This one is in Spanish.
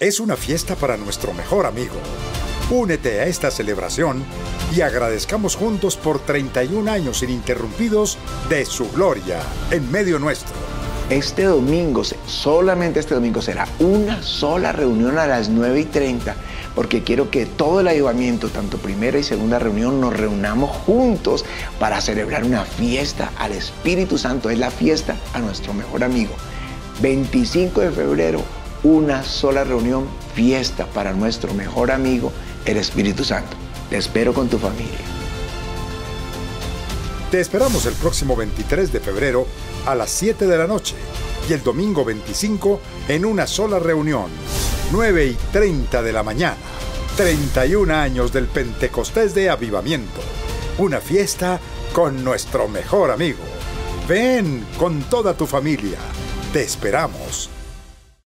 es una fiesta para nuestro mejor amigo. Únete a esta celebración y agradezcamos juntos por 31 años ininterrumpidos de su gloria en medio nuestro. Este domingo, solamente este domingo, será una sola reunión a las 9 y 30, porque quiero que todo el ayudamiento, tanto primera y segunda reunión, nos reunamos juntos para celebrar una fiesta al Espíritu Santo. Es la fiesta a nuestro mejor amigo. 25 de febrero, una sola reunión, fiesta para nuestro mejor amigo, el Espíritu Santo. Te espero con tu familia. Te esperamos el próximo 23 de febrero a las 7 de la noche y el domingo 25 en una sola reunión, 9 y 30 de la mañana. 31 años del Pentecostés de Avivamiento. Una fiesta con nuestro mejor amigo. Ven con toda tu familia. Te esperamos.